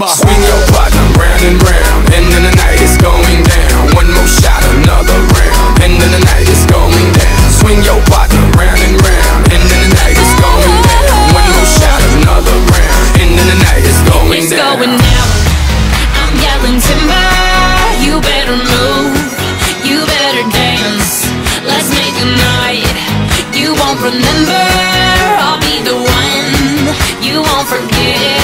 Will. Swing your partner round and round, and then the night is going down. One more shot, another round, and then the night is going down. Swing your partner round and round, and then the night is going down. One more shot, another round, and then the night is going It's down. going down. I'm yelling timber. You better move. You better dance. Let's make a night you won't remember. I'll be the one you won't forget.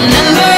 remember